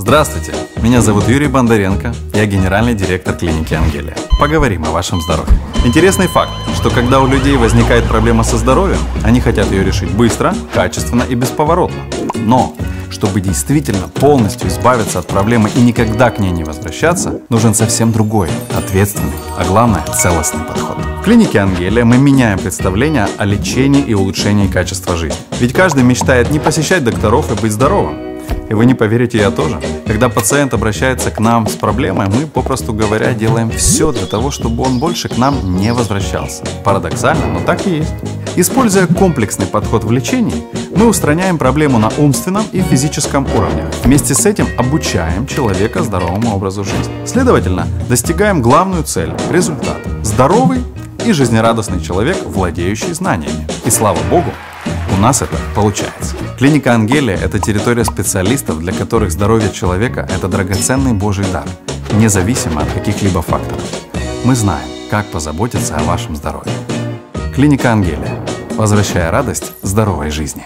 Здравствуйте, меня зовут Юрий Бондаренко, я генеральный директор клиники Ангелия. Поговорим о вашем здоровье. Интересный факт, что когда у людей возникает проблема со здоровьем, они хотят ее решить быстро, качественно и бесповоротно. Но чтобы действительно полностью избавиться от проблемы и никогда к ней не возвращаться, нужен совсем другой, ответственный, а главное целостный подход. В клинике Ангелия мы меняем представление о лечении и улучшении качества жизни. Ведь каждый мечтает не посещать докторов и быть здоровым, и вы не поверите, я тоже. Когда пациент обращается к нам с проблемой, мы, попросту говоря, делаем все для того, чтобы он больше к нам не возвращался. Парадоксально, но так и есть. Используя комплексный подход в лечении, мы устраняем проблему на умственном и физическом уровне. Вместе с этим обучаем человека здоровому образу жизни. Следовательно, достигаем главную цель – результат. Здоровый и жизнерадостный человек, владеющий знаниями. И слава богу, нас это получается. Клиника Ангелия – это территория специалистов, для которых здоровье человека – это драгоценный Божий дар, независимо от каких-либо факторов. Мы знаем, как позаботиться о вашем здоровье. Клиника Ангелия. Возвращая радость здоровой жизни.